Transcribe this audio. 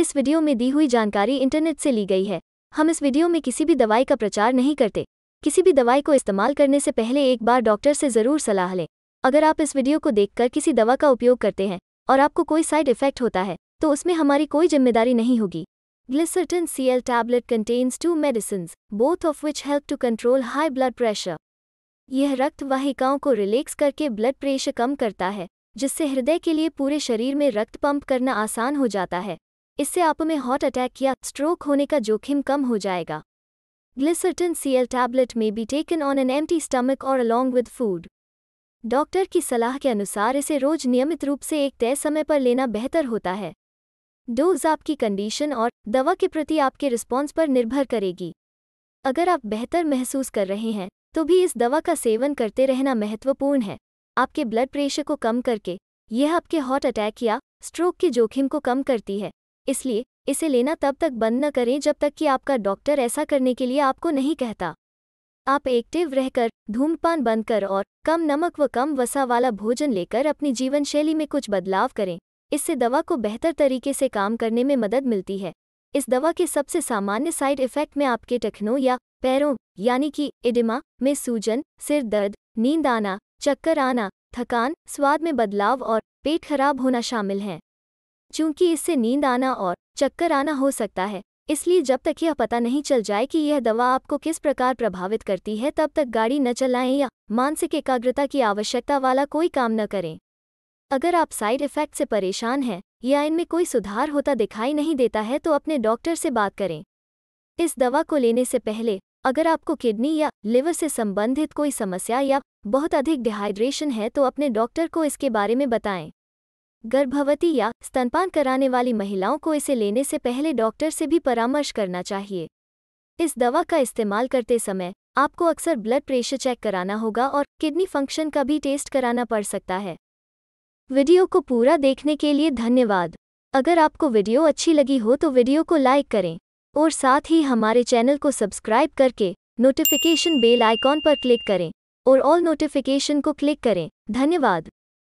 इस वीडियो में दी हुई जानकारी इंटरनेट से ली गई है। हम इस वीडियो में किसी भी दवाई का प्रचार नहीं करते। किसी भी दवाई को इस्तेमाल करने से पहले एक बार डॉक्टर से ज़रूर सलाह लें। अगर आप इस वीडियो को देखकर किसी दवा का उपयोग करते हैं और आपको कोई साइड इफ़ेक्ट होता है तो उसमें हमारी कोई ज़िम्मेदारी नहीं होगी। Glycertin CL tablet contains two medicines, both of which help to control high blood pressure. यह रक्त वाहिकाओं को रिलैक्स करके ब्लड प्रेशर कम करता है जिससे हृदय के लिए पूरे शरीर में रक्त पंप करना आसान हो जाता है। इससे आप में हार्ट अटैक या स्ट्रोक होने का जोखिम कम हो जाएगा। ग्लिसर्टिन CL tablet may be taken on an empty stomach और अलॉन्ग विद फ़ूड डॉक्टर की सलाह के अनुसार इसे रोज नियमित रूप से एक तय समय पर लेना बेहतर होता है। डोज आपकी कंडीशन और दवा के प्रति आपके रिस्पॉन्स पर निर्भर करेगी। अगर आप बेहतर महसूस कर रहे हैं तो भी इस दवा का सेवन करते रहना महत्वपूर्ण है। आपके ब्लड प्रेशर को कम करके, यह आपके हार्ट अटैक या स्ट्रोक के जोखिम को कम करती है। इसलिए, इसे लेना तब तक बंद न करें जब तक कि आपका डॉक्टर ऐसा करने के लिए आपको नहीं कहता। आप एक्टिव रहकर धूमपान बंद कर और कम नमक व कम वसा वाला भोजन लेकर अपनी जीवन शैली में कुछ बदलाव करें। इससे दवा को बेहतर तरीके से काम करने में मदद मिलती है। इस दवा के सबसे सामान्य साइड इफ़ेक्ट में आपके टखनों या पैरों, यानी कि इडिमा में सूजन, सिर दर्द, नींद आना, चक्कर आना, थकान, स्वाद में बदलाव और पेट खराब होना शामिल हैं। चूँकि इससे नींद आना और चक्कर आना हो सकता है, इसलिए जब तक यह पता नहीं चल जाए कि यह दवा आपको किस प्रकार प्रभावित करती है, तब तक गाड़ी न चलाएँ या मानसिक एकाग्रता की आवश्यकता वाला कोई काम न करें। अगर आप साइड इफ़ेक्ट से परेशान हैं या इनमें कोई सुधार होता दिखाई नहीं देता है तो अपने डॉक्टर से बात करें। इस दवा को लेने से पहले, अगर आपको किडनी या लिवर से संबंधित कोई समस्या या बहुत अधिक डिहाइड्रेशन है तो अपने डॉक्टर को इसके बारे में बताएँ। गर्भवती या स्तनपान कराने वाली महिलाओं को इसे लेने से पहले डॉक्टर से भी परामर्श करना चाहिए। इस दवा का इस्तेमाल करते समय आपको अक्सर ब्लड प्रेशर चेक कराना होगा और किडनी फ़ंक्शन का भी टेस्ट कराना पड़ सकता है। वीडियो को पूरा देखने के लिए धन्यवाद। अगर आपको वीडियो अच्छी लगी हो तो वीडियो को लाइक करें और साथ ही हमारे चैनल को सब्सक्राइब करके नोटिफिकेशन बेल आइकॉन पर क्लिक करें और ऑल नोटिफिकेशन को क्लिक करें। धन्यवाद।